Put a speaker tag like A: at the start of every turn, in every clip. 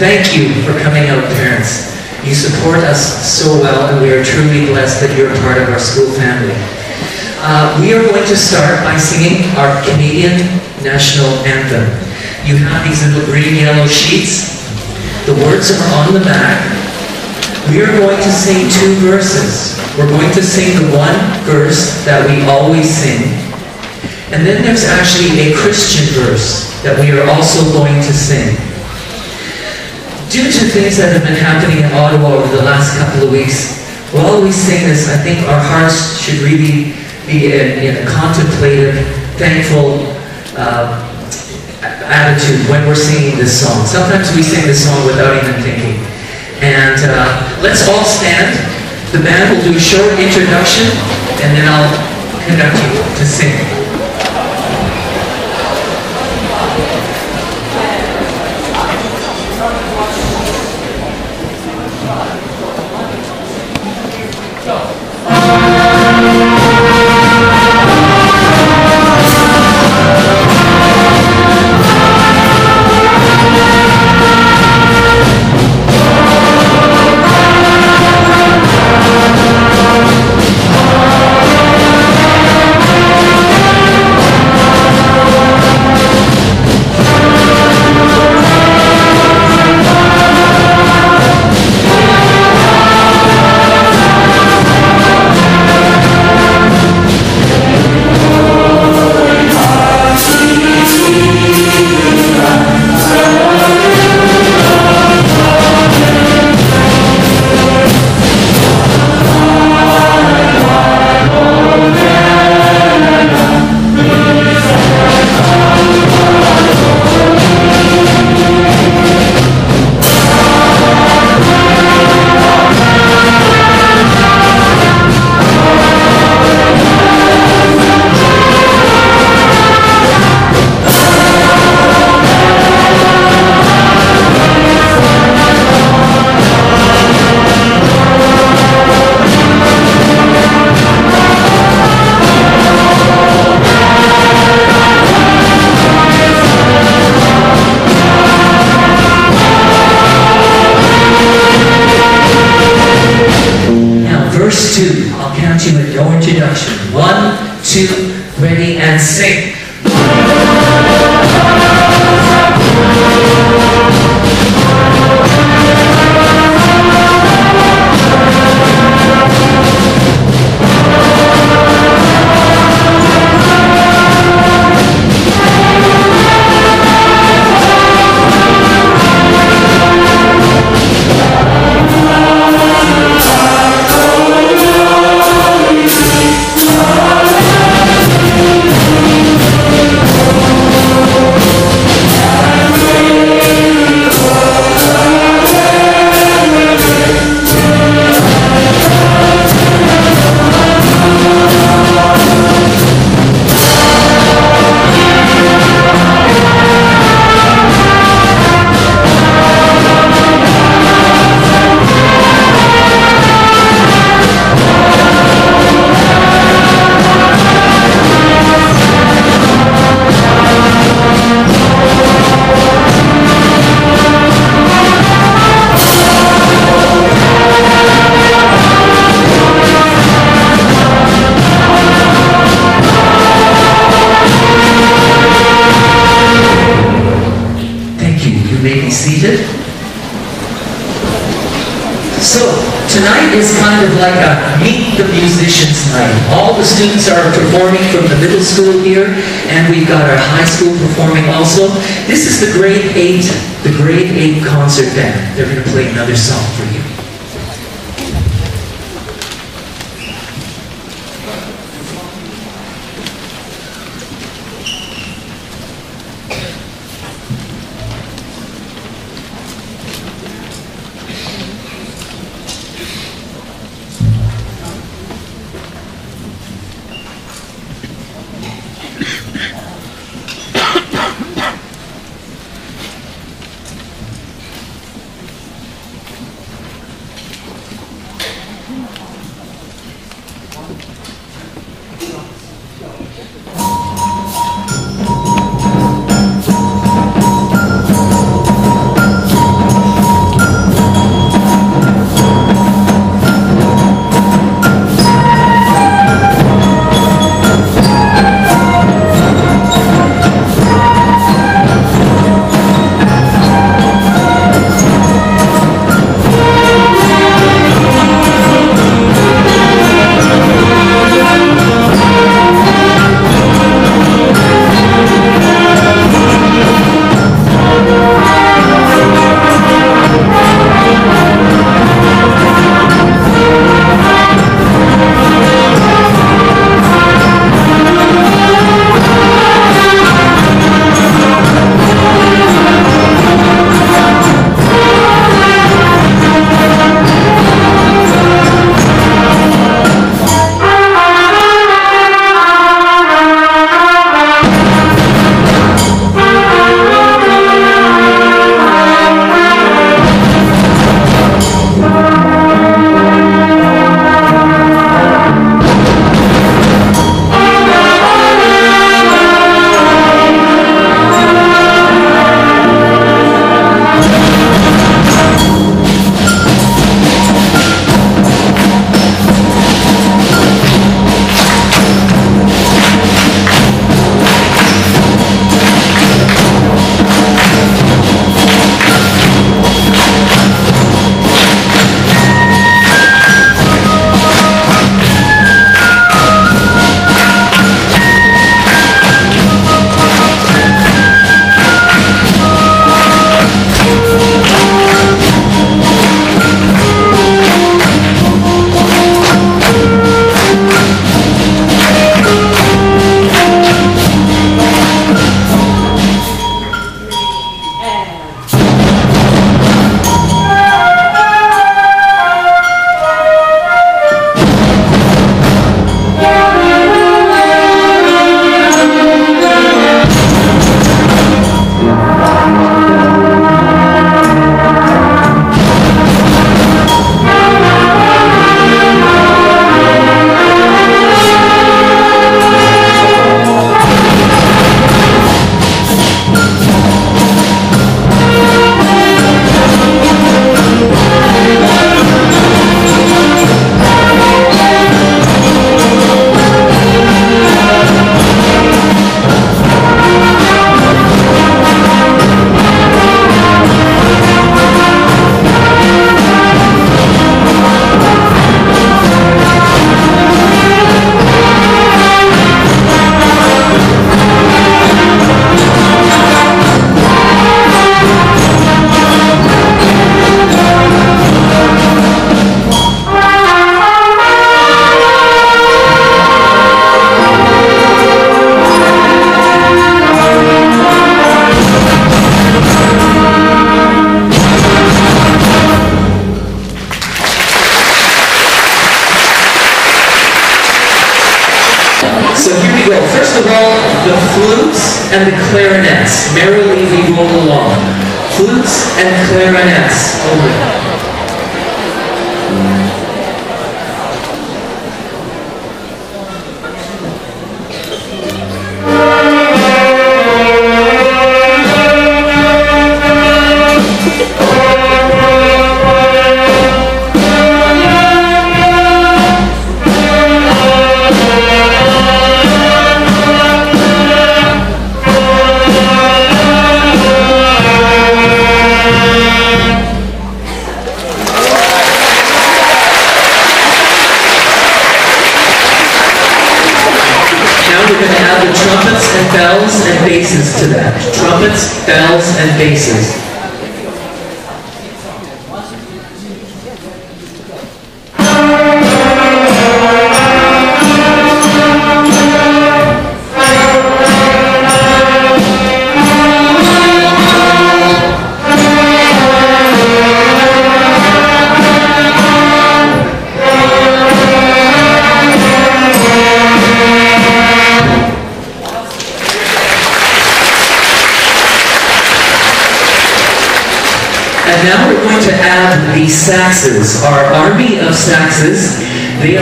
A: Thank you for coming out, parents. You support us so well, and we are truly blessed that you're part of our school family. Uh, we are going to start by singing our Canadian national anthem. You have these little green yellow sheets. The words are on the back. We are going to sing two verses. We're going to sing the one verse that we always sing. And then there's actually a Christian verse that we are also going to sing. Due to things that have been happening in Ottawa over the last couple of weeks, while we sing this, I think our hearts should really be in, in a contemplative, thankful uh, attitude when we're singing this song. Sometimes we sing this song without even thinking. And uh, let's all stand. The band will do a short introduction, and then I'll conduct you to sing.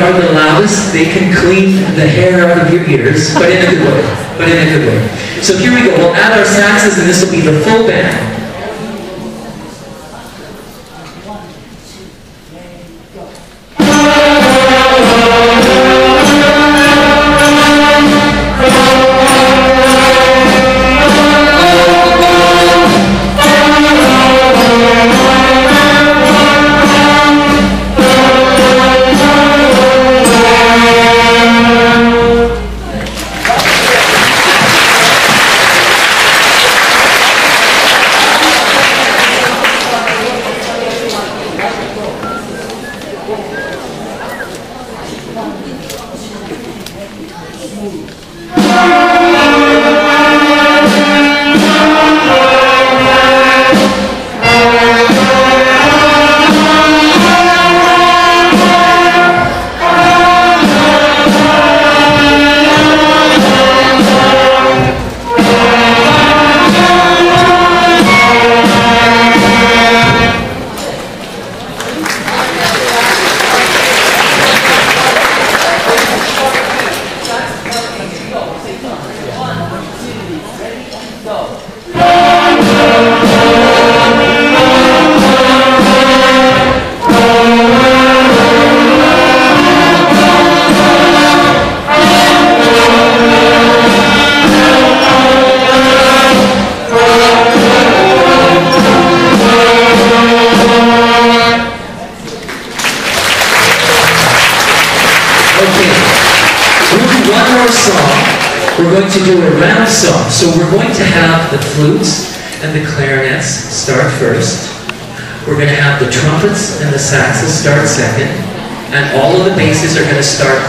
A: The loudest. They can clean the hair out of your ears, but in a good way. But in a good way. So here we go. We'll add our saxes, and this will be the full band.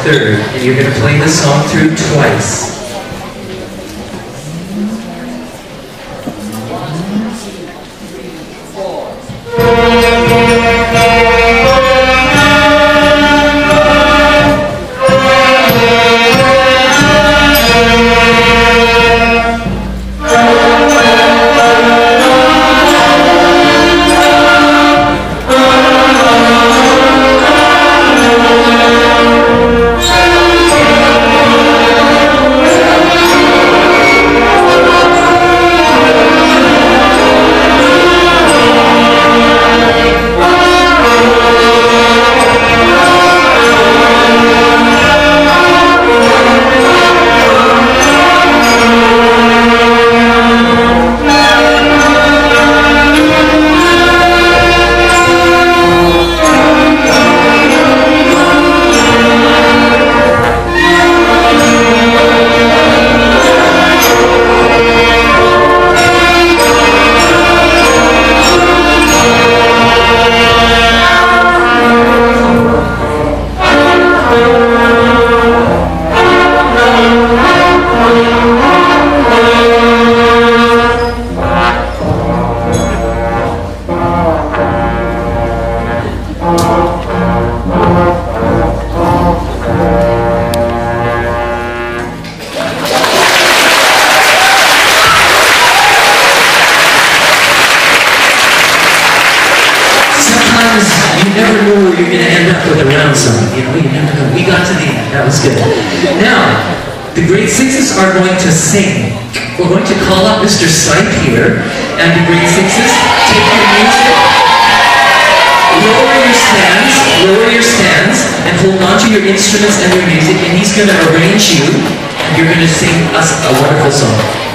A: Third. And you're going to play the song through twice.
B: instruments and your music, and he's going to arrange you, and you're going to sing us a wonderful song.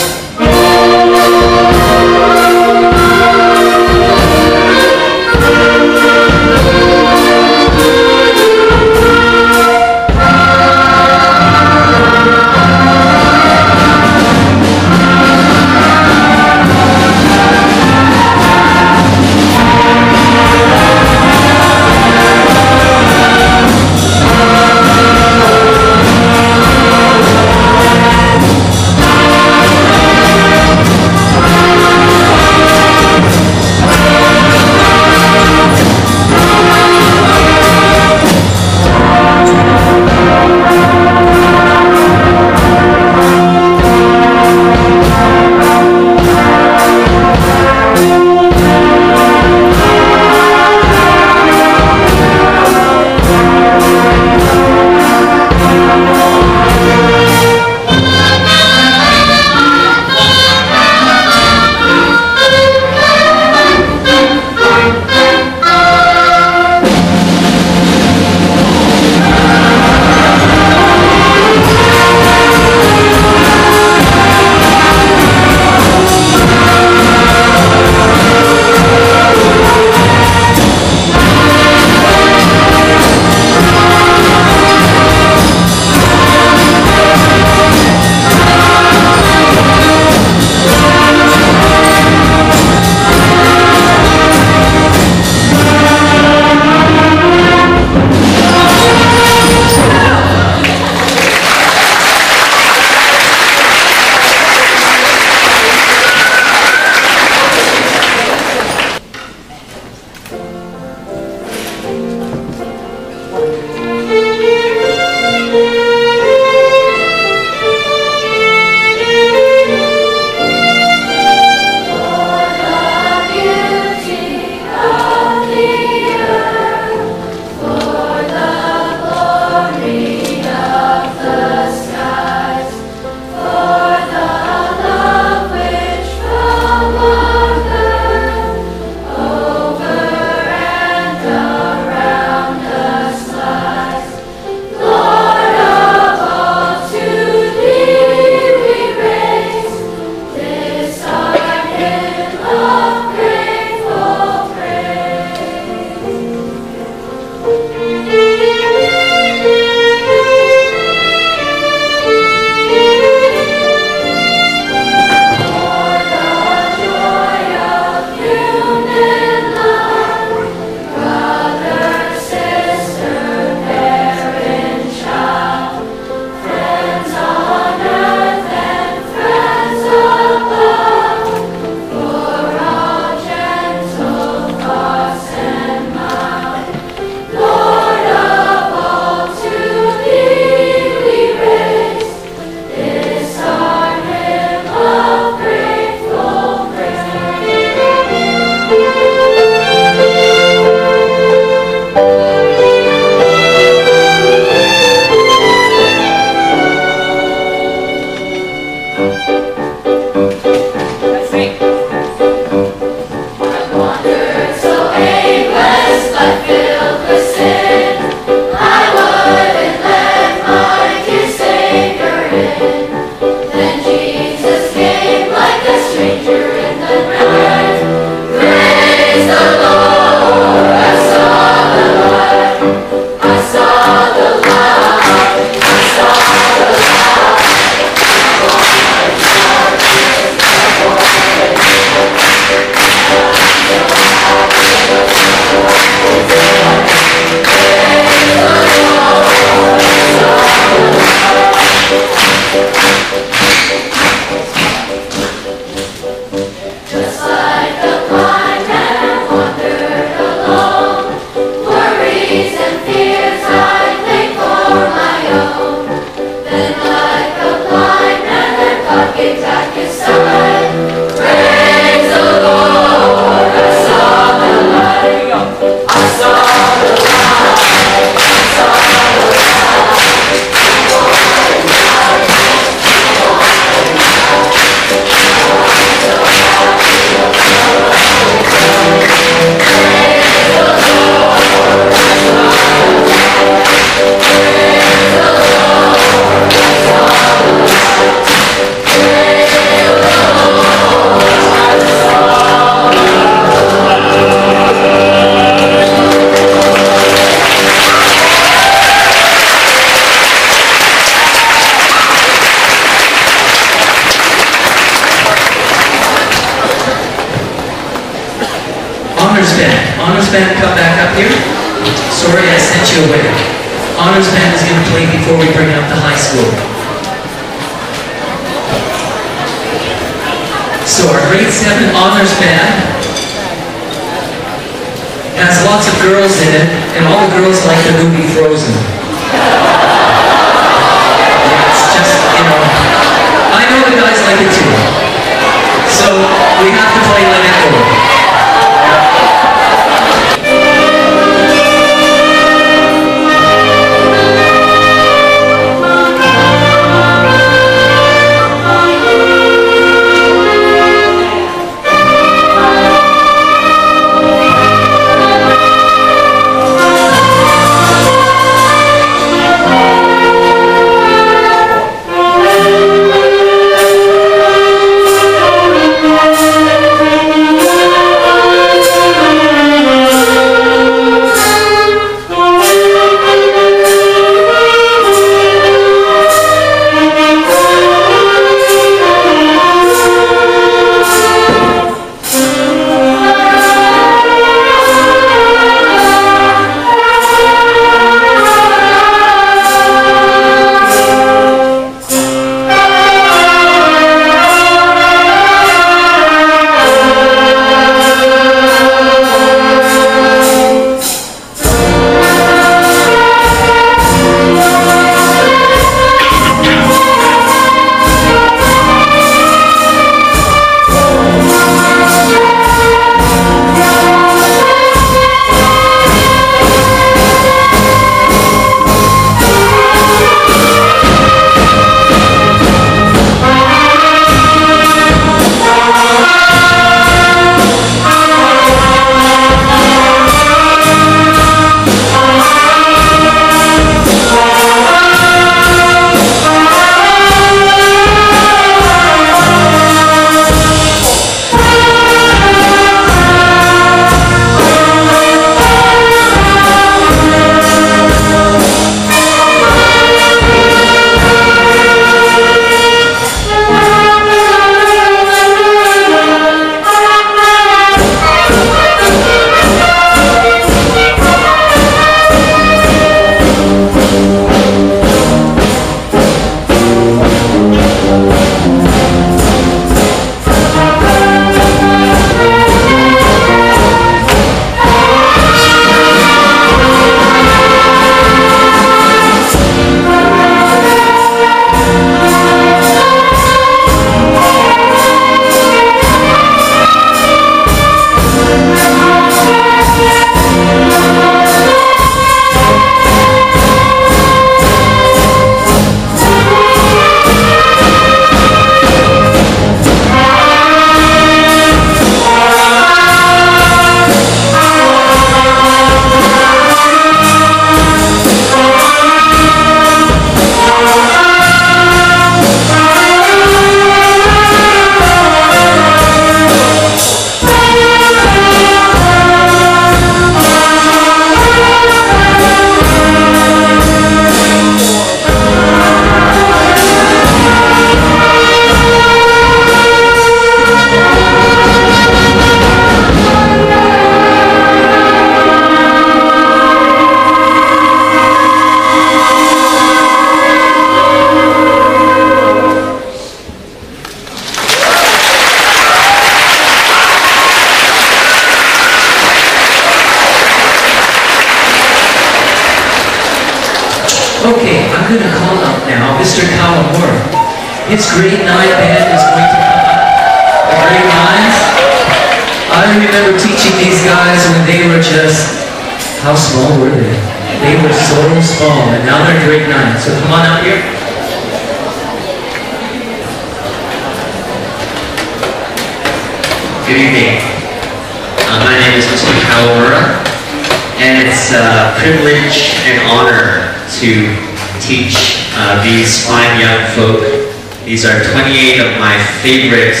A: These
C: are 28 of my favorite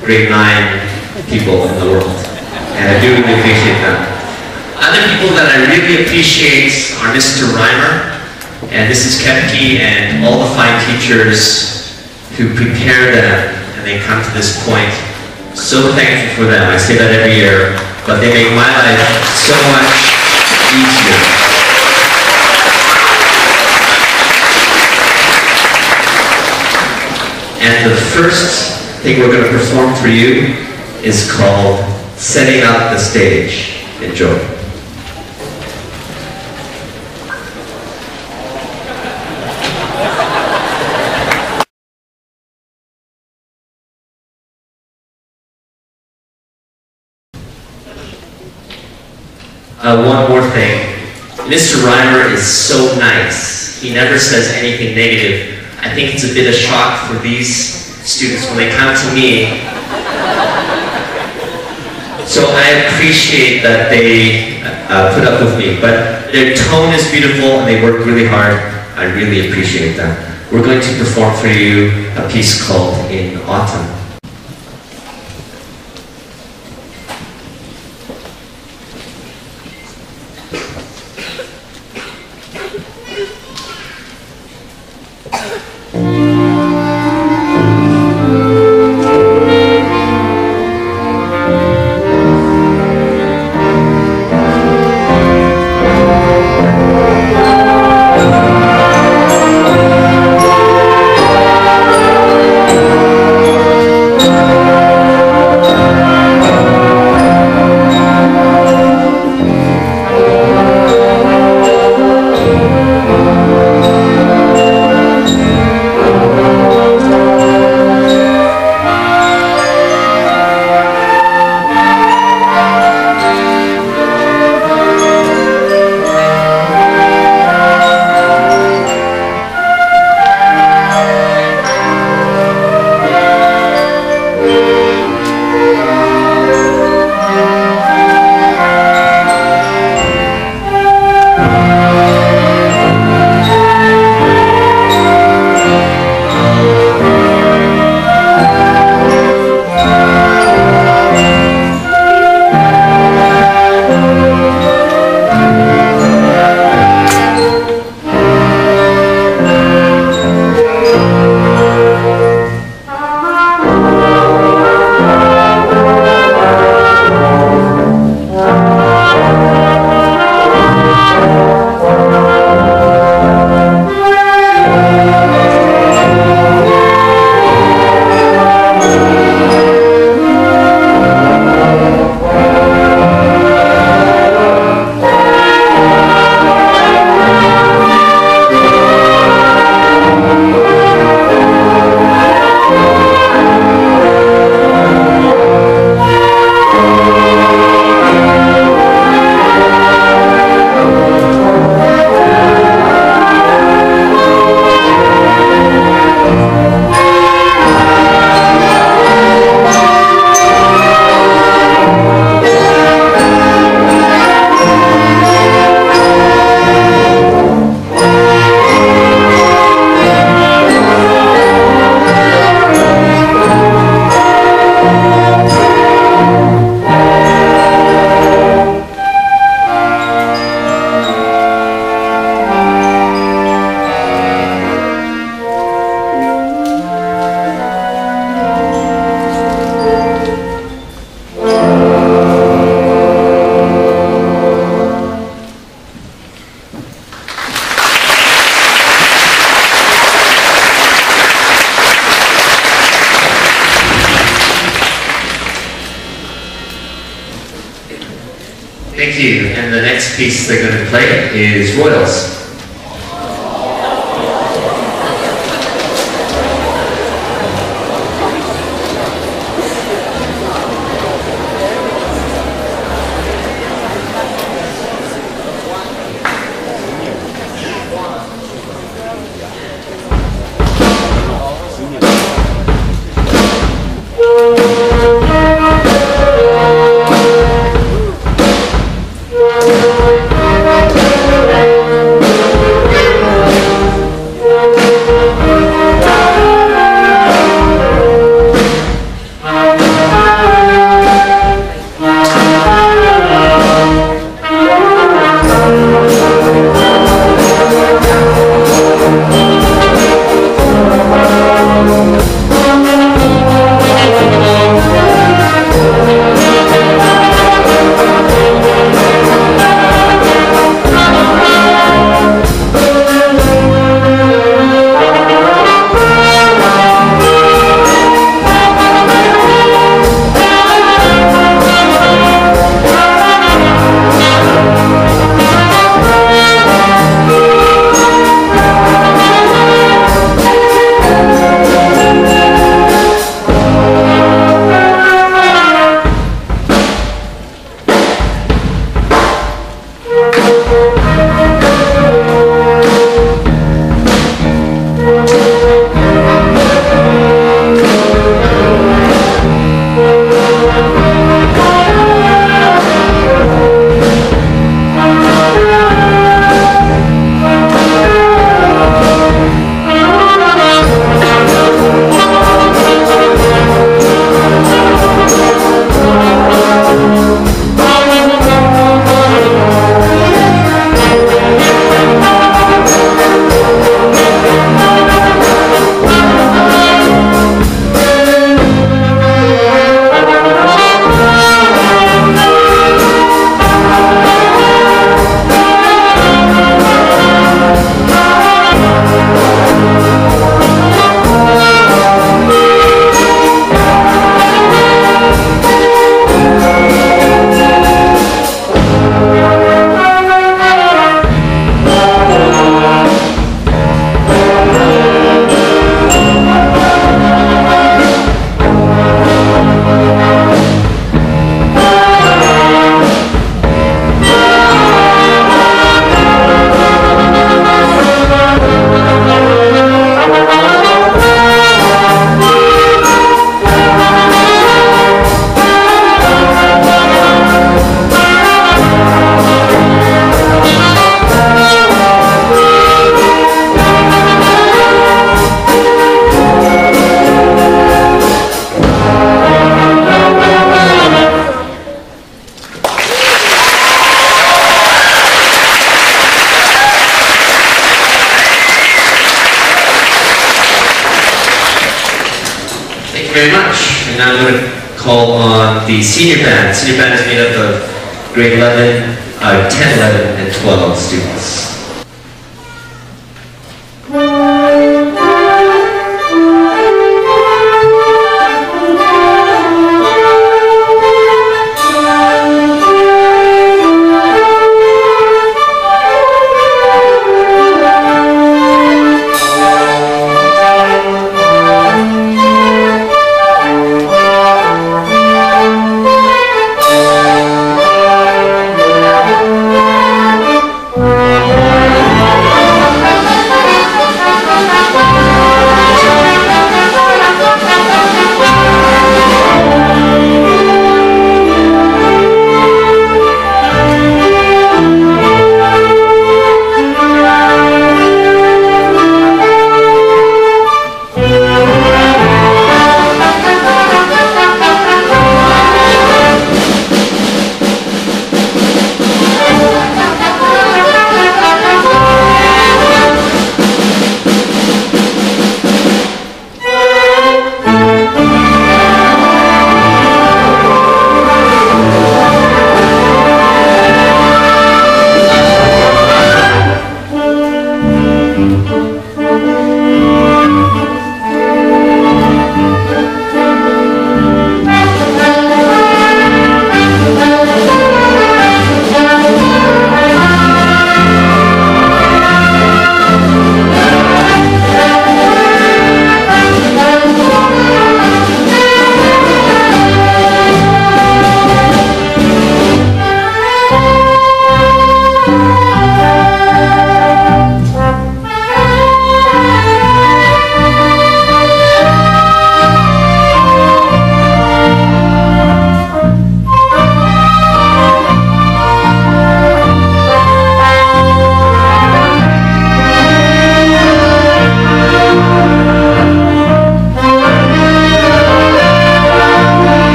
C: grade 9 people in the world, and I do really appreciate them. Other people that I really appreciate are Mr. Reimer and Mrs. Kepke and all the fine teachers who prepare them and they come to this point So thankful for them. I say that every year, but they make my life so much easier. And the first thing we're going to perform for you is called Setting Up the Stage. Enjoy. Uh, one more thing. Mr. Reimer is so nice. He never says anything negative. I think it's a bit of shock for these students when they come to me. So I appreciate that they uh, put up with me, but their tone is beautiful and they work really hard. I really appreciate that. We're going to perform for you a piece called In Autumn. Piece they're going to play is Royals. And now I'm going to call on the senior band. The Senior band is made up of grade 11, uh, 10, 11, and 12 students.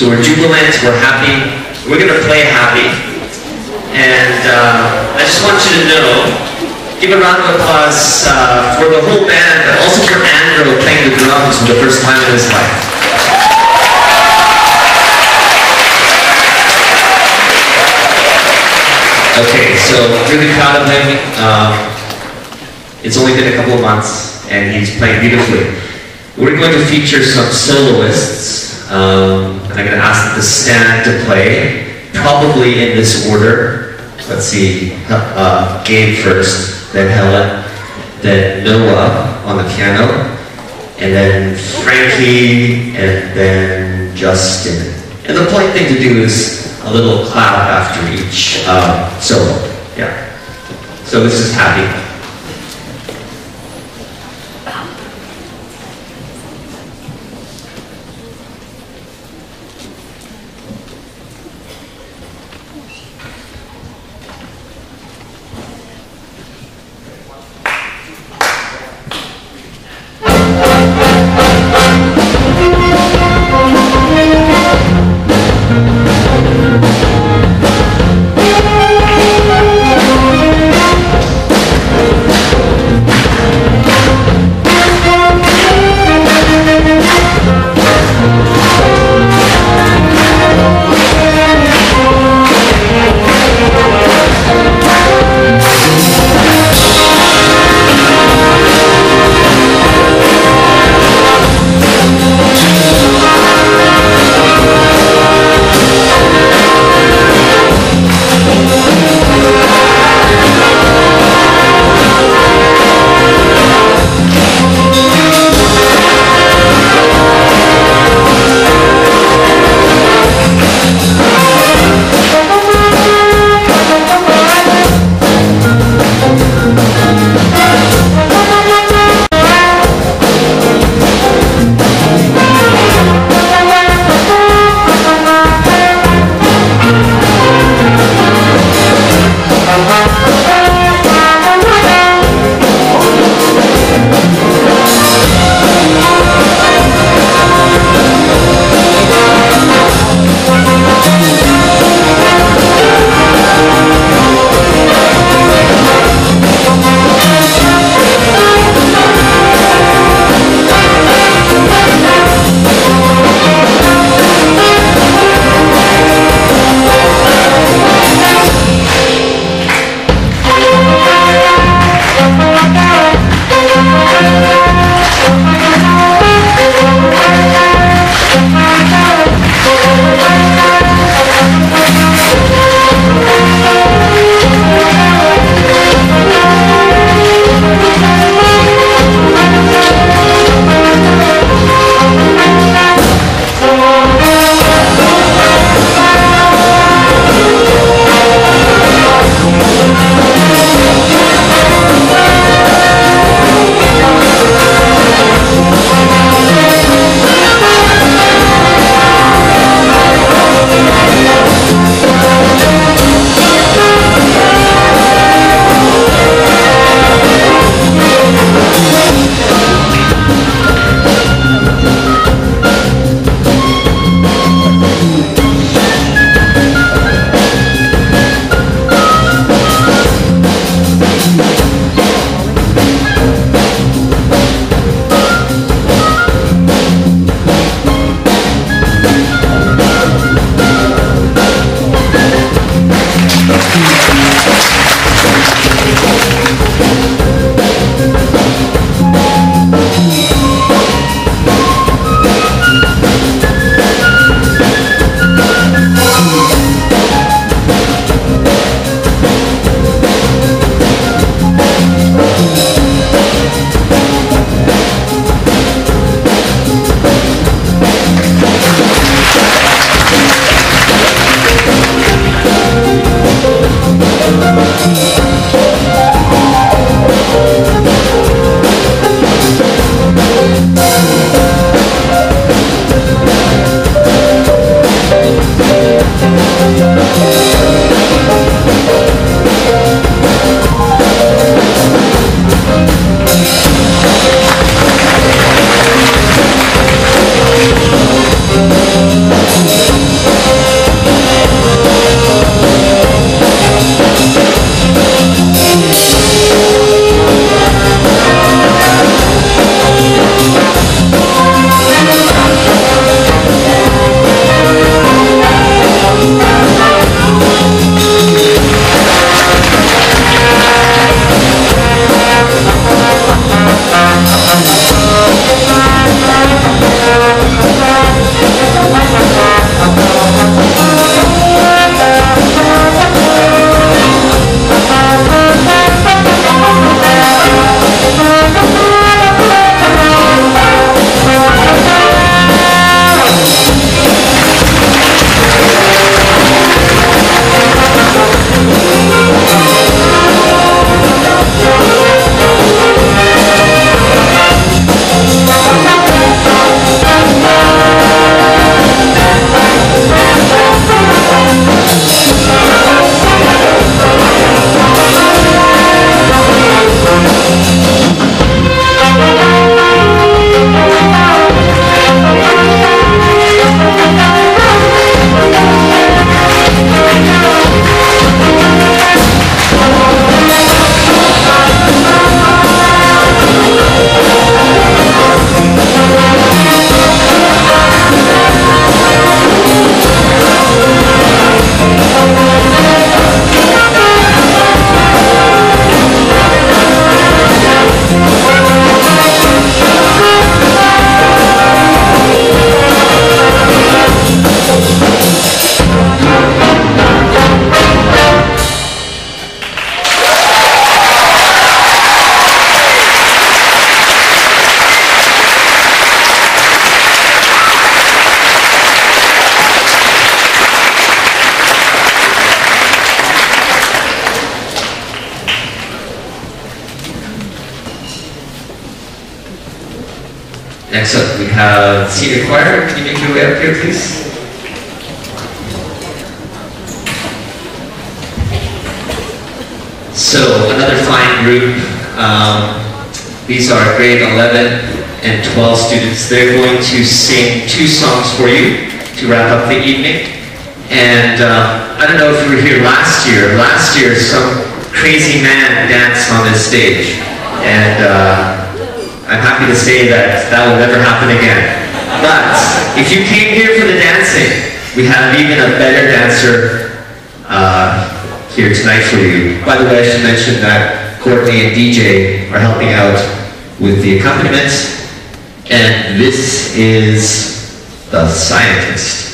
C: So we're jubilant, we're happy, we're gonna play happy. And uh, I just want you to know, give a round of applause uh, for the whole band, but also for Andrew playing the drums for the first time in his life. Okay, so really proud of him. Um, it's only been a couple of months, and he's playing beautifully. We're going to feature some soloists, um, I'm going to ask the stand to play, probably in this order. Let's see, uh, Gabe first, then Helen, then Noah on the piano, and then Frankie, and then Justin. And the point thing to do is a little clap after each uh, solo. Yeah. So this is happy. We have senior choir. Can you make your way up here, please? So another fine group. Um, these are grade 11 and 12 students. They're going to sing two songs for you to wrap up the evening. And uh, I don't know if you were here last year. Last year, some crazy man danced on this stage. And uh, I'm happy to say that that will never happen again. But if you came here for the dancing, we have even a better dancer uh, here tonight for you. By the way, I should mention that Courtney and DJ are helping out with the accompaniment. And this is the scientist.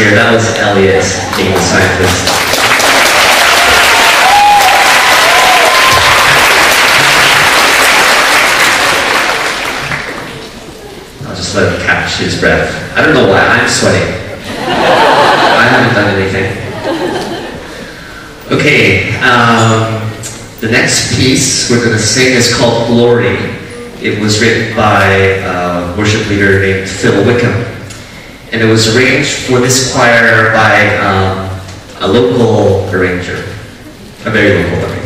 C: Year. That was Elliot being the scientist. I'll just let him catch his breath. I don't know why I'm sweating. I haven't done anything. Okay, um, the next piece we're going to sing is called Glory. It was written by a worship leader named Phil Wickham. And it was arranged for this choir by um, a local arranger, a very local arranger.